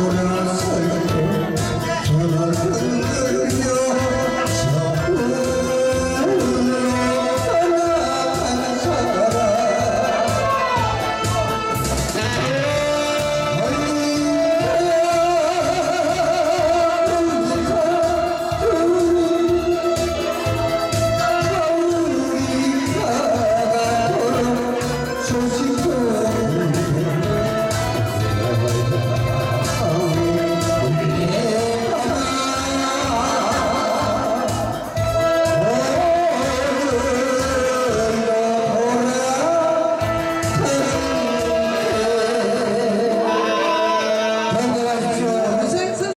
Sonra söyle çalar